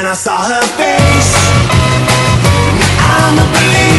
then I saw her face. Now I'm a believer.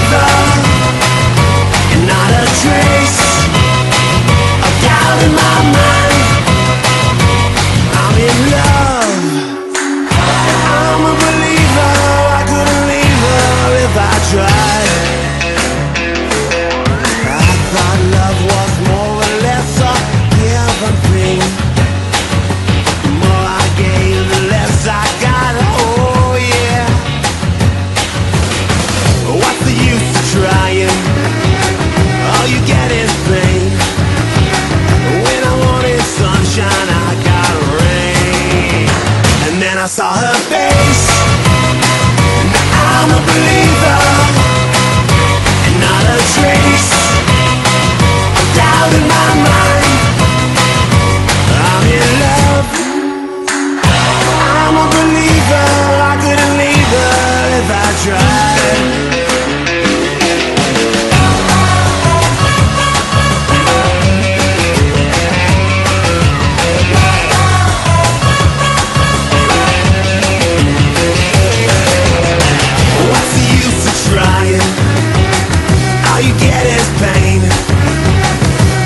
forget his pain.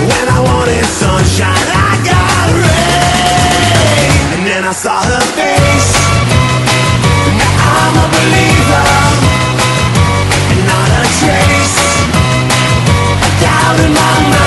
When I wanted sunshine, I got rain. And then I saw her face. Now I'm a believer And not a trace. A doubt in my mind.